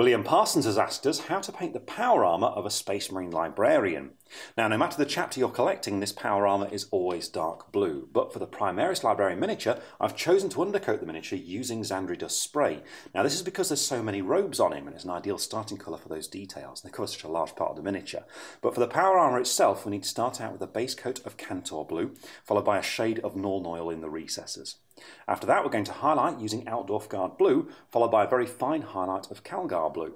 William Parsons has asked us how to paint the power armour of a Space Marine librarian. Now, no matter the chapter you're collecting, this power armour is always dark blue, but for the Primaris Librarian miniature, I've chosen to undercoat the miniature using Zandri Dust spray. Now, this is because there's so many robes on him, and it's an ideal starting colour for those details. and They cover such a large part of the miniature. But for the power armour itself, we need to start out with a base coat of Kantor blue, followed by a shade of Nuln Oil in the recesses. After that, we're going to highlight using Altdorf Guard Blue, followed by a very fine highlight of Calgar Blue.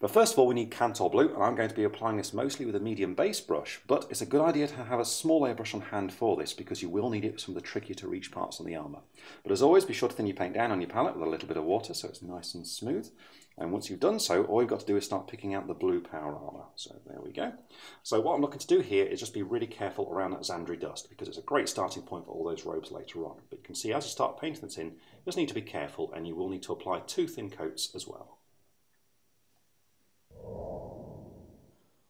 But first of all, we need Kantor Blue, and I'm going to be applying this mostly with a medium base brush, but it's a good idea to have a small layer brush on hand for this, because you will need it for some of the trickier to reach parts on the armour. But as always, be sure to thin your paint down on your palette with a little bit of water so it's nice and smooth. And once you've done so, all you've got to do is start picking out the blue power armour. So there we go. So what I'm looking to do here is just be really careful around that Zandri dust, because it's a great starting point for all those robes later on. But can see as you start painting the tin, you just need to be careful, and you will need to apply two thin coats as well.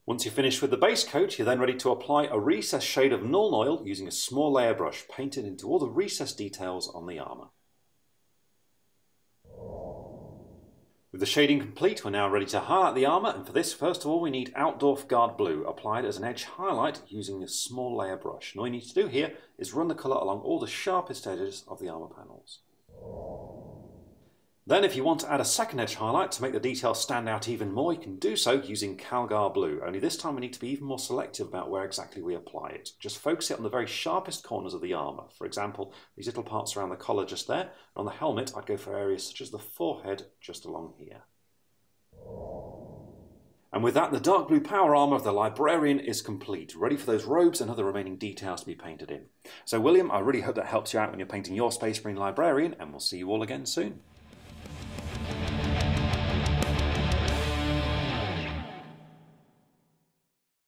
Once you're finished with the base coat, you're then ready to apply a recess shade of Nuln Oil using a small layer brush painted into all the recess details on the armour. With the shading complete, we're now ready to highlight the armour, and for this, first of all, we need Altdorf Guard Blue, applied as an edge highlight using a small layer brush. And all you need to do here is run the colour along all the sharpest edges of the armour panels. Then if you want to add a second edge highlight to make the detail stand out even more, you can do so using Calgar Blue, only this time we need to be even more selective about where exactly we apply it. Just focus it on the very sharpest corners of the armour. For example, these little parts around the collar just there. and On the helmet, I'd go for areas such as the forehead just along here. And with that, the dark blue power armour of the librarian is complete, ready for those robes and other remaining details to be painted in. So William, I really hope that helps you out when you're painting your Space Marine librarian, and we'll see you all again soon.